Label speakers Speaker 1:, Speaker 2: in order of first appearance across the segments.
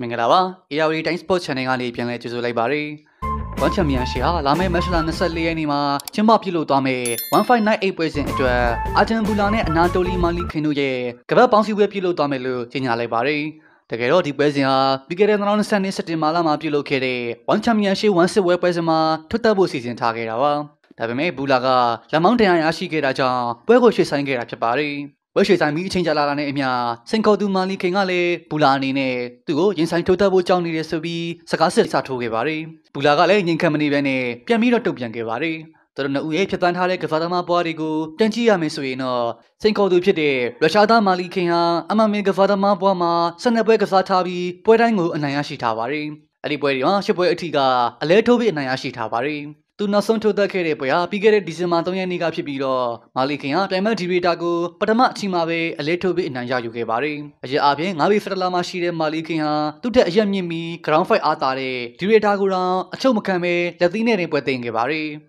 Speaker 1: မင်္ဂလာပါ AR Time Sport Channel ကနေပြန်လည်ကြိုဆိုလိုက်ပါရစေ။ဝမ်ချန်ပီယံရှီဟာလာမယ့်မတ်လ24ရက်နေ့မှာကျင်းပပြုလုပ်သွားမယ့်1598ပွဲစဉ်အတွက်အာဂျန်ဘူလာနဲ့အနာတိုလီမာလီခင်တို့ရဲ့ကပတ်ပေါင်းစည်းပွဲပြုလုပ်သွားမယ်လို့ကြေညာလိုက်ပါရစေ။တကယ်တော့ဒီပွဲစဉ်ဟာပြီးခဲ့တဲ့2020စက်တင်ဘာလမှာပြုလုပ်ခဲ့တဲ့ဝမ်ချန်ပီယံရှီ1စစ်ပွဲပွဲစဉ်မှာထွတ်တက်ဖို့စီစဉ်ထားခဲ့တာပါ။ဒါပေမဲ့ဘူလာကလက်မောင်းတန်ရရှိခဲ့တာကြောင့်ပွဲကိုရွှေ့ဆိုင်းခဲ့တာဖြစ်ပါတယ်။ ဝက်ရွှေဆိုင်မီအချင်းကြလာတာနဲ့အမျှစင်ကော်သူမာလီခင်ကလည်းဘူလာအနေနဲ့သူ့ကိုရင်ဆိုင်ထိုးတက်ဖို့ကြောင်းနေတယ်ဆိုပြီးစကားစစ်စာထိုးခဲ့ပါတယ်။ဘူလာကလည်းငင်ခံမနေပဲနဲ့ပြန်ပြီးတော့တုတ်ပြန်ခဲ့ပါတယ်။သူတို့နှစ်ဦးရဲ့ဖြစ်တန်းထားတဲ့ကစားသမားပွားတွေကိုတန်ကြည့်ရမယ်ဆိုရင်တော့စင်ကော်သူဖြစ်တဲ့ရုရှားသားမာလီခင်ဟာအမမင်ကစားသမားပွားမှာ၁၂ပွဲကစားထားပြီးပွဲတိုင်းကိုအနိုင်ရရှိထားပါတယ်။အဲ့ဒီပွဲတွေမှာရှစ်ပွဲအထိကအလဲထိုးပြီးအနိုင်ရရှိထားပါတယ်။ သူနောက်ဆုံးထိုးသက်ခဲ့တဲ့ပွဲဟာပြီးခဲ့တဲ့ဒီဇင်ဘာ3ရက်နေ့ကဖြစ်ပြီးတော့မာလီခင်ကပြိုင်မက်ဒီဗီတာကိုပထမအချိန်မှာပဲအလဲထိုးပြီးအနိုင်ရယူခဲ့ပါတယ်။အရေးအပြင်9ဘီဖက်တလာမှာရှိတဲ့မာလီခင်ဟာသူ့တက်အရက်မြင့်ပြီး ground fight အားတာတဲ့ဒီဗီတာကိုတော့အချုပ်မခံပဲလက်သီးနဲ့တင်ပွဲသိမ်းခဲ့ပါတယ်။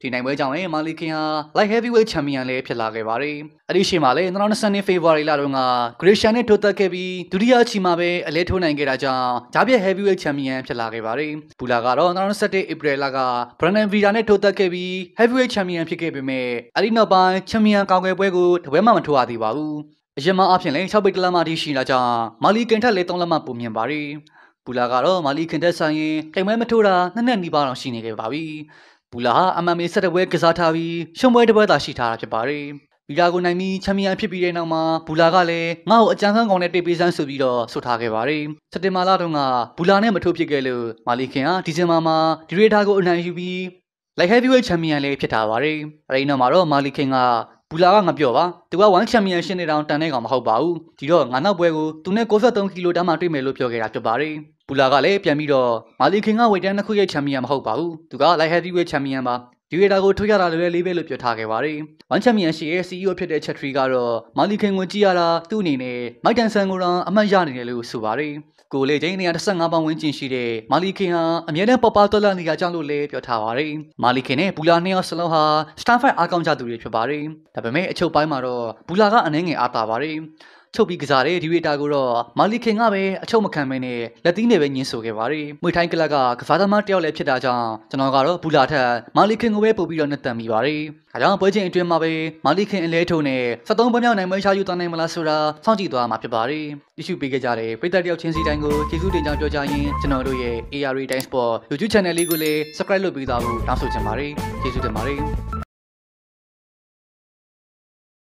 Speaker 1: ဒီနိုင်ပွဲကြောင့်လည်းမာလီခင်ဟာ light heavyweight champion လည်းဖြစ်လာခဲ့ပါတယ်။အဲ့ဒီရှေ့မှာလည်း2020 February လတုန်းက Grecian နဲ့ထိုးသက်ခဲ့ပြီးဒုတိယအချိန်မှာပဲအလဲထိုးနိုင်ခဲ့တာကြောင့်ဂျာပြက် heavyweight champion ဖြစ်လာခဲ့ပါတယ်။ဘူလာကတော့2021 April လက Brandon Vera နဲ့ထိုးသက်ခဲ့ပြီး heavyweight champion ဖြစ်ခဲ့ပေမဲ့အဲ့ဒီနောက်ပိုင်း champion ကောင်းကွယ်ပွဲကိုတပွဲမှမထိုးရသေးပါဘူး။အရင်မှအဖြစ်လည်း6ပိတ်တလက်မှထိရှိလာကြောင်းမာလီကန်ထက်လည်း3လက်မှပုံမြင်ပါတယ်။ဘူလာကတော့မာလီခင်တက်ဆိုင်ရင်တိုင်မဲမထိုးတာနှစ်နှစ်နီးပါးတော့ရှိနေခဲ့ပါပြီ။ ဘူလာဟာ MMA ဆက်တပွဲကစားထားပြီးရှုံးပွဲတစ်ပွဲသာရှိထားတာဖြစ်ပါတယ်။ဗီလာကိုနိုင်ပြီးချန်ပီယံဖြစ်ပြီးတဲ့နောက်မှာဘူလာကလည်းငါ့ကိုအကြမ်းဖက်ကောင်နဲ့တိတ်ပေးစမ်းဆိုပြီးတော့ဆွထားခဲ့ပါတယ်။စက်တင်ဘာလတုန်းကဘူလာနဲ့မထိုးဖြစ်ခဲ့လို့မာလီခင်ဟာဒီဇင်ဘာမှာဒီရေတာကိုအနိုင်ယူပြီး light heavyweight champion လည်းဖြစ်ထားပါတယ်။အဲဒီနောက်မှာတော့မာလီခင်ကဘူလာကငါပြောပါသူက1 champion ရှင်းနေတောင်တန်တဲ့ကောင်မဟုတ်ပါဘူးဒီတော့ငါနောက်ပွဲကိုသူနဲ့63ကီလိုတန်းမှတွေ့မယ်လို့ပြောခဲ့တာဖြစ်ပါတယ် ဘူလာကလည်းပြန်ပြီးတော့မာလီခင်ကဝေတန်းတစ်ခုရဲ့ချန်ပီယံမဟုတ်ပါဘူးသူက light heavyweight champion ပါဒီရေတာကိုထုတ်ရတာလည်းလေးပဲလို့ပြောထားခဲ့ပါတယ်။ဝမ်ချန်ပီယံရှိရဲ့ CEO ဖြစ်တဲ့ချက်ထရီကတော့မာလီခင်ကိုကြည့်ရတာသူ့အနေနဲ့မိုက်တန်ဆန်ကိုတော့အမှတ်ရနေတယ်လို့ဆိုပါတယ်။ကိုလေချင်း135ပေါင်ဝန်းကျင်ရှိတဲ့မာလီခင်ဟာအမြဲတမ်းပပတော်လာနေကြကြောင်းလို့လည်းပြောထားပါတယ်။မာလီခင်နဲ့ဘူလာနှစ်ယောက်စလုံးဟာစတာဖိုက်အားကောင်းကြသူတွေဖြစ်ပါတယ်။ဒါပေမဲ့အချုပ်ပိုင်းမှာတော့ဘူလာကအနှဲငယ်အားတာပါတယ်။ ချုပ်ပြီးကစားတဲ့ဒီဝီတာကိုတော့မာလီခင်ကပဲအချုပ်မခံမနဲ့လက်သီးနဲ့ပဲညှင်းဆိုခဲ့ပါတယ်။မွေထိုင်းကလပ်ကကစားသမားတယောက်လည်းဖြစ်တာကြောင့်ကျွန်တော်ကတော့ဘူလာထက်မာလီခင်ကိုပဲပို့ပြီးတော့နှစ်တန်မိပါတယ်။ဒါကြောင့်ပွဲချင်းအတွင်းမှာပဲမာလီခင်အလဲထုံနဲ့73ပွဲမြောက်နိုင်ပွဲရှာယူသွားနိုင်မလားဆိုတာစောင့်ကြည့်သွားမှာဖြစ်ပါတယ်။တရှိပေးခဲ့ကြတဲ့ပရိသတ်တယောက်ချင်းစီတိုင်းကိုကျေးဇူးတင်ကြောင်းပြောကြရင်းကျွန်တော်တို့ရဲ့ ARA Time Sport YouTube Channel လေးကိုလည်း Subscribe လုပ်ပေးသားဖို့တောင်းဆိုချင်ပါတယ်။ကျေးဇူးတင်ပါတယ်။